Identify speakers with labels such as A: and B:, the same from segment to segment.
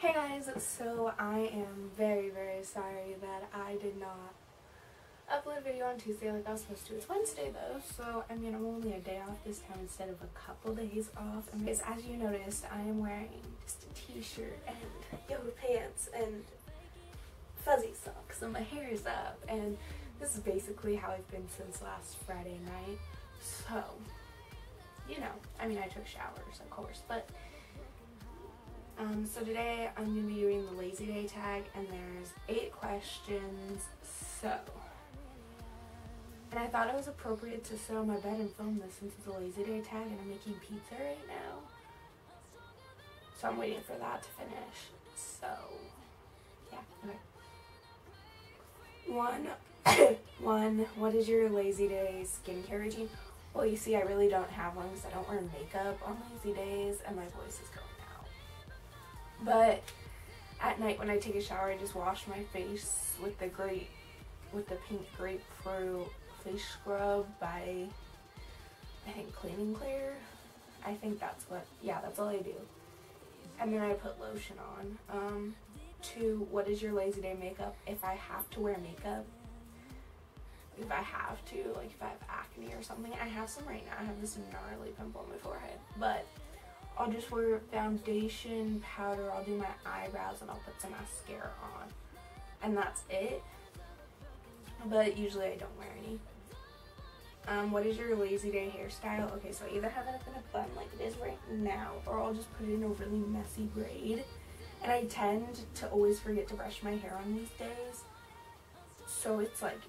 A: Hey guys, so I am very, very sorry that I did not upload a video on Tuesday like I was supposed to. It's Wednesday though, so I mean I'm only a day off this time instead of a couple days off. And as you noticed, I am wearing just a t-shirt and yoga pants and fuzzy socks and my hair is up and this is basically how I've been since last Friday night. So, you know, I mean I took showers of course, but um, so today I'm going to be doing the lazy day tag and there's eight questions. So, and I thought it was appropriate to sit on my bed and film this since it's a lazy day tag and I'm making pizza right now. So I'm waiting for that to finish. So, yeah, okay. One, one, what is your lazy day skincare routine? Well, you see, I really don't have one because I don't wear makeup on lazy days and my voice is going but at night when I take a shower, I just wash my face with the great, with the pink grapefruit face scrub by, I think Clean & Clear. I think that's what, yeah, that's all I do. And then I put lotion on. Um, two, what is your lazy day makeup? If I have to wear makeup, if I have to, like if I have acne or something, I have some right now. I have this gnarly pimple on my forehead, but I'll just wear foundation, powder, I'll do my eyebrows, and I'll put some mascara on. And that's it. But usually I don't wear any. Um, what is your lazy day hairstyle? Okay, so I either have it up in a bun like it is right now, or I'll just put it in a really messy braid. And I tend to always forget to brush my hair on these days. So it's like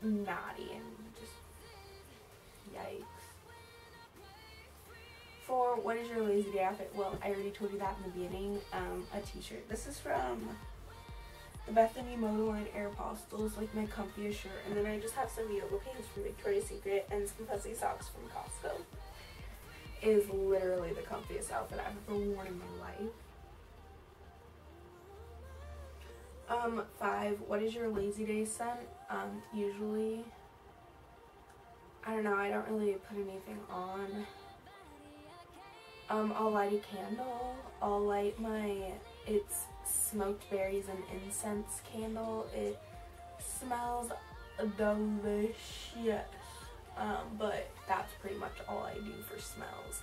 A: knotty and just yikes for what is your lazy day outfit? Well, I already told you that in the beginning. Um, a t-shirt. This is from the Bethany Mota line Aeropostales, like my comfiest shirt. And then I just have some yoga pants from Victoria's Secret and some fuzzy socks from Costco. It is literally the comfiest outfit I've ever worn in my life. Um, five, what is your lazy day scent? Um, usually, I don't know, I don't really put anything on. Um, I'll light a candle. I'll light my, it's smoked berries and incense candle. It smells delicious. Um, but that's pretty much all I do for smells.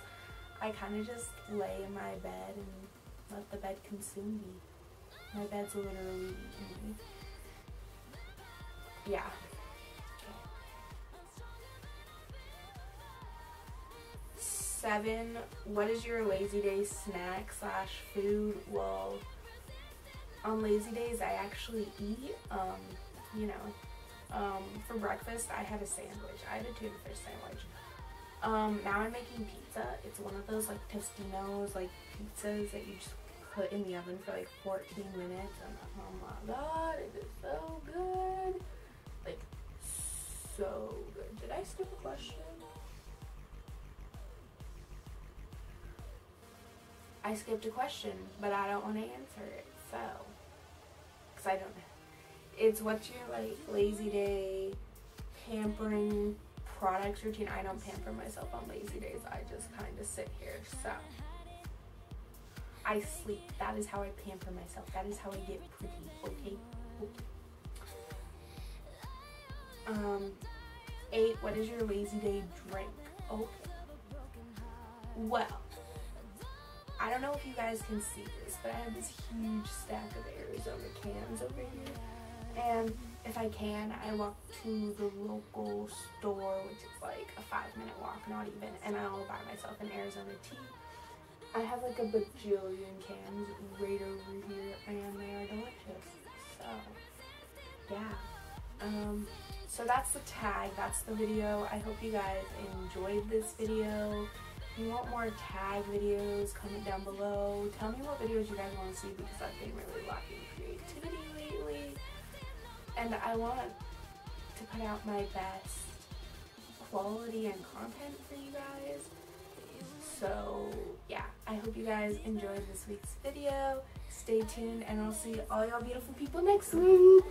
A: I kind of just lay in my bed and let the bed consume me. My bed's literally me. Yeah. Seven, what is your lazy day snack slash food? Well, on lazy days I actually eat, um, you know, um, for breakfast I had a sandwich. I had a tuna fish sandwich. Um, now I'm making pizza. It's one of those like Totino's like pizzas that you just put in the oven for like 14 minutes and oh my god, it is so good. Like, so good. Did I skip a question? I skipped a question, but I don't want to answer it, so, because I don't know. It's what's your, like, lazy day pampering products routine. I don't pamper myself on lazy days. I just kind of sit here, so. I sleep. That is how I pamper myself. That is how I get pretty, okay? okay. Um, eight, what is your lazy day drink? Okay. Well, I don't know if you guys can see this, but I have this huge stack of Arizona cans over here. And if I can, I walk to the local store, which is like a five minute walk, not even, and I'll buy myself an Arizona tea. I have like a bajillion cans right over here, and they are delicious. So, yeah. Um, so that's the tag, that's the video. I hope you guys enjoyed this video. You want more tag videos, comment down below. Tell me what videos you guys want to see because I've been really lacking creativity lately. And I want to put out my best quality and content for you guys. So yeah, I hope you guys enjoyed this week's video. Stay tuned and I'll see all y'all beautiful people next week.